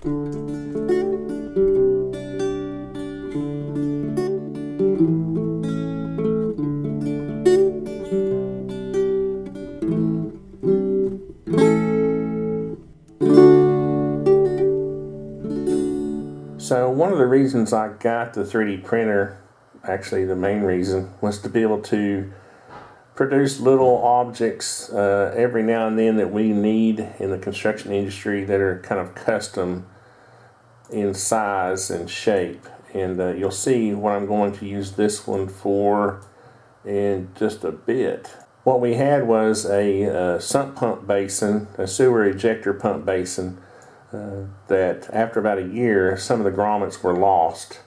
So one of the reasons I got the 3D printer, actually the main reason, was to be able to produce little objects uh, every now and then that we need in the construction industry that are kind of custom in size and shape. And uh, you'll see what I'm going to use this one for in just a bit. What we had was a uh, sump pump basin, a sewer ejector pump basin, uh, that after about a year, some of the grommets were lost.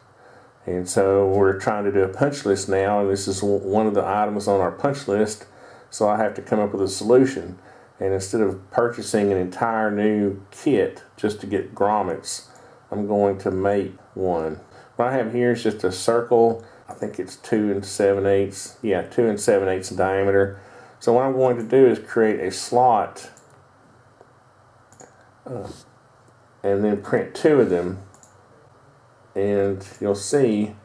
And so we're trying to do a punch list now, and this is one of the items on our punch list, so I have to come up with a solution. And instead of purchasing an entire new kit just to get grommets, I'm going to make one. What I have here is just a circle, I think it's 2 and 7 eighths, yeah, 2 and 7 eighths in diameter. So what I'm going to do is create a slot uh, and then print two of them and you'll see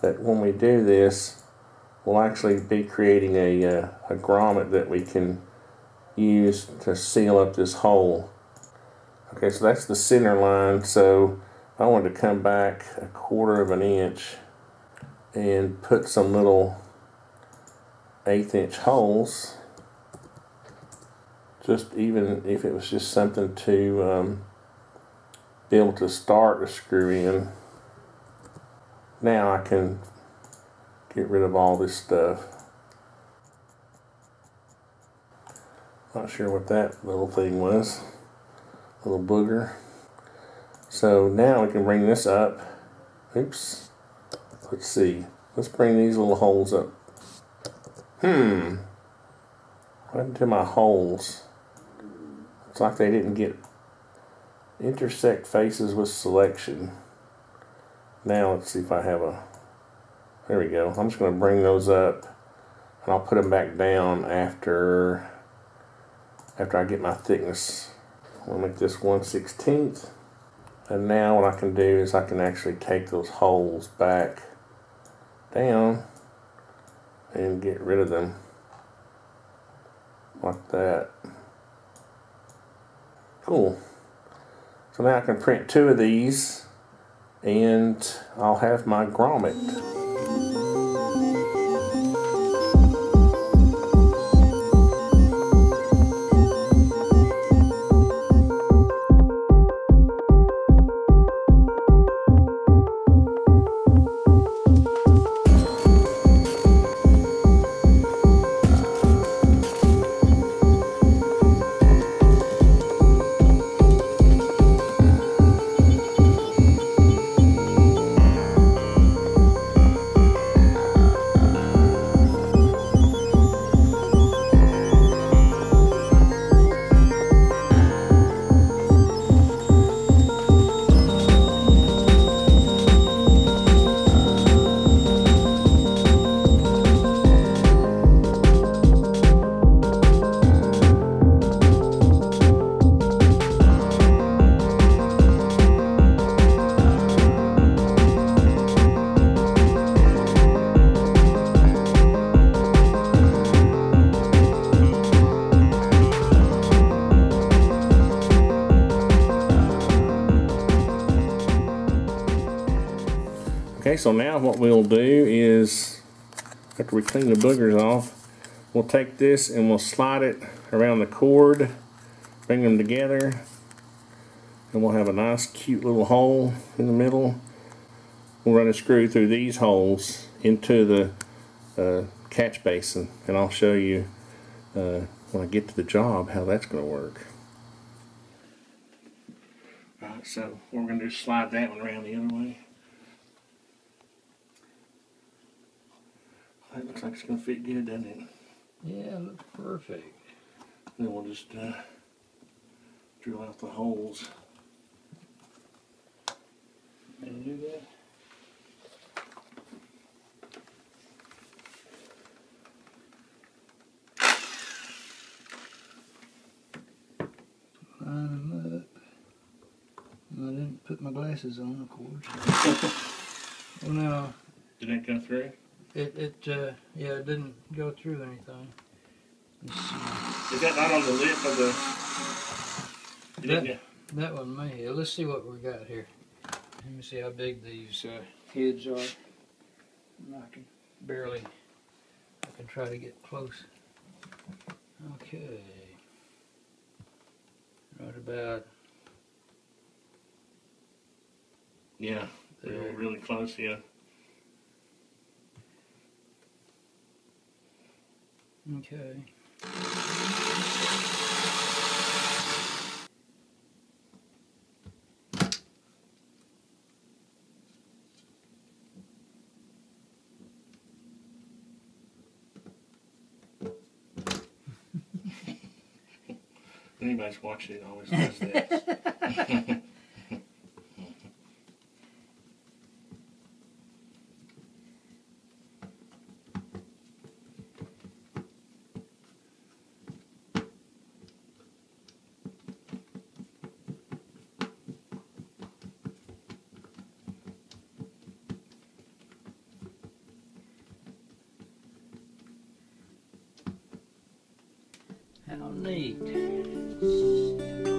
that when we do this we'll actually be creating a, uh, a grommet that we can use to seal up this hole. Okay so that's the center line. So I want to come back a quarter of an inch and put some little eighth inch holes. Just even if it was just something to um, be able to start the screw in. Now I can get rid of all this stuff. Not sure what that little thing was. Little booger. So now we can bring this up. Oops. Let's see. Let's bring these little holes up. Hmm. What happened to my holes? It's like they didn't get intersect faces with selection. Now let's see if I have a, there we go. I'm just going to bring those up and I'll put them back down after, after I get my thickness. I'll make this 1 16th. And now what I can do is I can actually take those holes back down and get rid of them like that. Cool. So now I can print two of these and I'll have my grommet. Okay, so now what we'll do is, after we clean the boogers off, we'll take this and we'll slide it around the cord, bring them together, and we'll have a nice cute little hole in the middle. We'll run a screw through these holes into the uh, catch basin, and I'll show you uh, when I get to the job how that's going to work. Alright, so what we're going to slide that one around the other way. That looks like it's going to fit good, doesn't it? Yeah, it looks perfect. Then we'll just uh, drill out the holes. And do that. Line them up. I didn't put my glasses on, of course. well, now. Did it go through? It, it uh, yeah, it didn't go through anything. Is that not on the lip of the? That- That one may. Let's see what we got here. Let me see how big these uh, heads are. I can barely. I can try to get close. Okay. Right about Yeah, they're really close. Yeah. Okay. Anybody's watching it always does that. Neat. good.